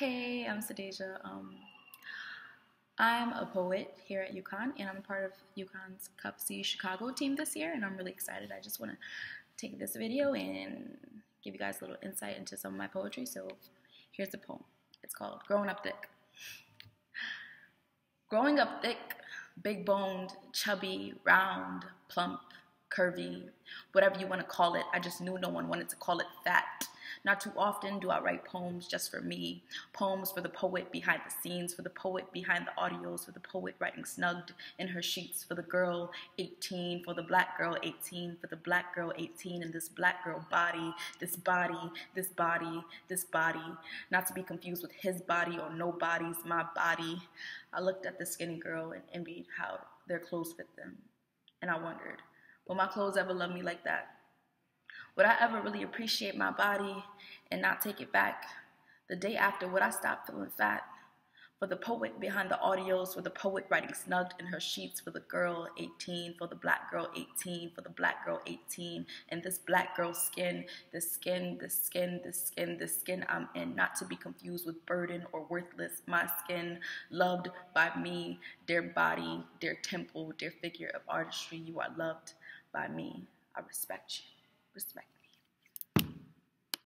Hey, I'm Sadejah. Um, I'm a poet here at UConn, and I'm a part of UConn's CUPSI Chicago team this year, and I'm really excited. I just want to take this video and give you guys a little insight into some of my poetry. So here's the poem. It's called Growing Up Thick. Growing up thick, big boned, chubby, round, plump, curvy, whatever you want to call it. I just knew no one wanted to call it fat. Not too often do I write poems just for me. Poems for the poet behind the scenes, for the poet behind the audios, for the poet writing snugged in her sheets, for the girl 18, for the black girl 18, for the black girl 18, and this black girl body, this body, this body, this body. Not to be confused with his body or nobody's, my body. I looked at the skinny girl and envied how their clothes fit them. And I wondered, will my clothes ever love me like that? Would I ever really appreciate my body and not take it back? The day after, would I stop feeling fat? For the poet behind the audios, for the poet writing snugged in her sheets, for the girl 18, for the black girl 18, for the black girl 18, and this black girl's skin, this skin, this skin, this skin, this skin I'm in, not to be confused with burden or worthless. My skin, loved by me, dear body, dear temple, dear figure of artistry, you are loved by me. I respect you respect.